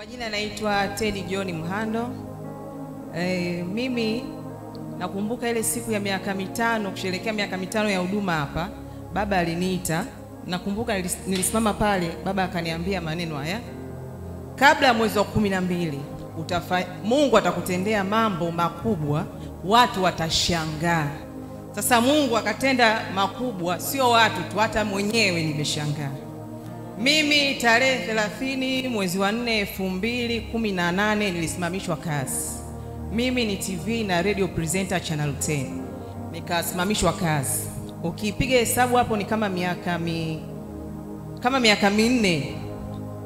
Kwa jina naitwa Teddy John Mhando. E, mimi nakumbuka ile siku ya miaka mitano kusherehekea miaka mitano ya huduma hapa, baba aliniita. Nakumbuka nilisimama pale, baba akaniambia maneno haya, kabla ya mwezi wa kumi na mbili utafa, Mungu atakutendea mambo makubwa, watu watashangaa. Sasa Mungu akatenda makubwa, sio watu tu, hata mwenyewe nimeshangaa. Mimi tarehe 30 mwezi wa 4 2018 nilisimamishwa kazi. Mimi ni TV na radio presenter Channel 10, nikasimamishwa kazi. Ukipiga hesabu hapo ni kama miaka mi, kama miaka minne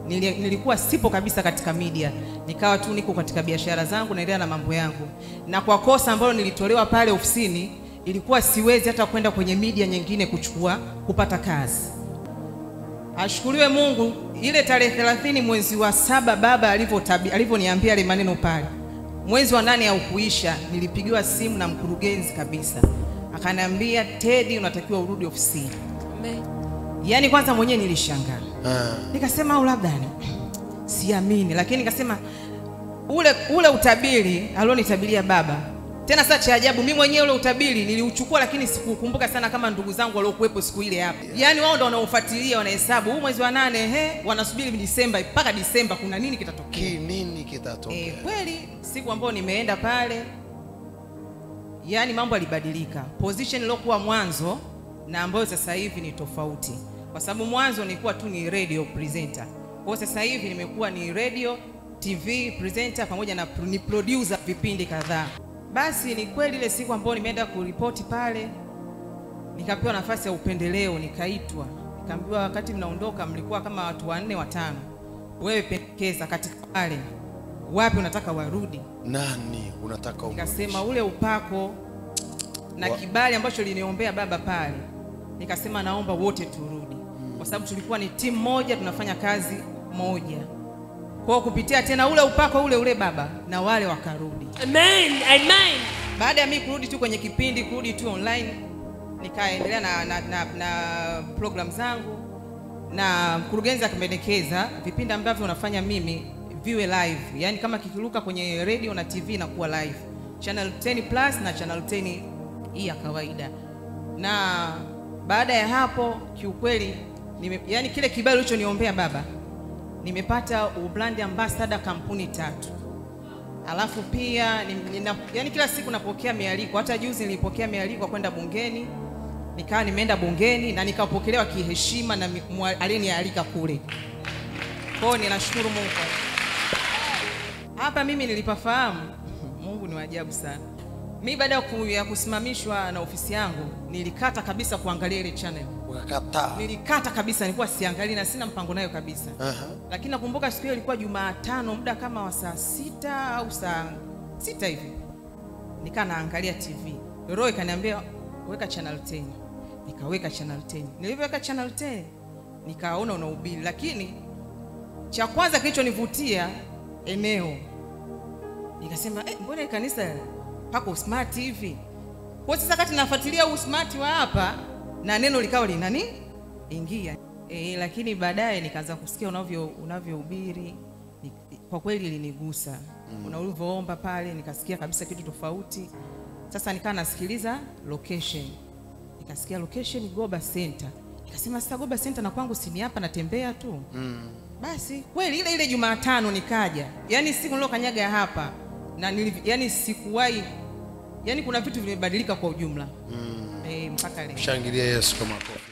nilikuwa sipo kabisa katika media, nikawa tu niko katika biashara zangu naendelea na mambo yangu, na kwa kosa ambalo nilitolewa pale ofisini ilikuwa siwezi hata kwenda kwenye media nyingine kuchukua kupata kazi. Ashukuriwe Mungu, ile tarehe 30 mwezi wa saba baba alivyoniambia yale maneno pale, mwezi wa nane haukuisha, nilipigiwa simu na mkurugenzi kabisa, akaniambia Tedi, unatakiwa urudi ofisini. Yaani kwanza mwenyewe nilishangaa Ah, nikasema au labda ni siamini, lakini nikasema ule ule utabiri alionitabiria baba. Tena sasa cha ajabu, mimi mwenyewe ule utabiri niliuchukua, lakini sikukumbuka sana kama ndugu zangu waliokuwepo siku ile hapa. Yaani wao ndo wanaofuatilia, wanahesabu huu mwezi wa nane, he, wanasubiri Disemba, mpaka Disemba kuna nini kitatokea. ki nini kitatokea? E, kweli siku ambayo nimeenda pale, yaani mambo yalibadilika. Position iliyokuwa mwanzo na ambayo sasa hivi ni tofauti, kwa sababu mwanzo nilikuwa tu ni radio presenter, kwa hiyo sasa hivi nimekuwa ni radio TV presenter pamoja na ni producer vipindi kadhaa. Basi ni kweli ile siku ambayo nimeenda kuripoti pale, nikapewa nafasi ya upendeleo, nikaitwa, nikaambiwa wakati mnaondoka mlikuwa kama watu wanne watano, wewe pendekeza katika pale wapi unataka warudi. Nani unataka umrudishe? Nikasema ule upako na Wa- kibali ambacho liniombea baba pale, nikasema naomba wote turudi, kwa sababu tulikuwa ni timu moja, tunafanya kazi moja. Kwa kupitia tena ule upako ule ule baba na wale wakarudi. Amen. Amen. Baada ya mimi kurudi tu kwenye kipindi, kurudi tu online, nikaendelea na, na, na, na program zangu, na mkurugenzi akipendekeza vipindi ambavyo unafanya mimi viwe live, yaani kama kikiruka kwenye radio na TV na kuwa live, channel 10 plus na channel 10 hii ya kawaida. Na baada ya hapo kiukweli, nime, yaani kile kibali ulichoniombea baba, nimepata ubrand ambassador kampuni tatu Alafu pia ni- nina, yani kila siku napokea mialiko. Hata juzi nilipokea mialiko kwenda bungeni, nikawa nimeenda bungeni na nikapokelewa kiheshima na aliyenialika kule. Kwao ninashukuru Mungu. Hapa mimi nilipafahamu, Mungu ni wa ajabu sana. Mi baada ya kusimamishwa na ofisi yangu nilikata kabisa kuangalia ile channel, Ukakata. nilikata kabisa, nilikuwa siangalii na sina mpango nayo kabisa uh-huh. lakini nakumbuka siku hiyo ilikuwa Jumatano, muda kama wa saa sita au saa sita hivi, nikaa naangalia TV. Roho ikaniambia weka channel 10, nikaweka channel 10. Nilivyoweka channel 10 nikaona unahubiri, lakini cha kwanza kilichonivutia eneo, nikasema eh, mbona kanisa pako usmart hivi? Kwa sasa kati nafuatilia usmart wa hapa na neno likawa linani ingia e, lakini baadaye nikaanza kusikia unavyo unavyohubiri kwa kweli ilinigusa mm. una ulivyoomba pale nikasikia kabisa kitu tofauti. Sasa nikaa nasikiliza location, nikasikia location Goba Center, nikasema sasa Goba Center na kwangu si ni hapa natembea tu mm. Basi kweli ile ile Jumatano nikaja, yaani siku nilokanyaga hapa na niliv, yani sikuwahi, yani kuna vitu vimebadilika kwa ujumla mm. e, mpaka leo Shangilia Yesu kwa makofi.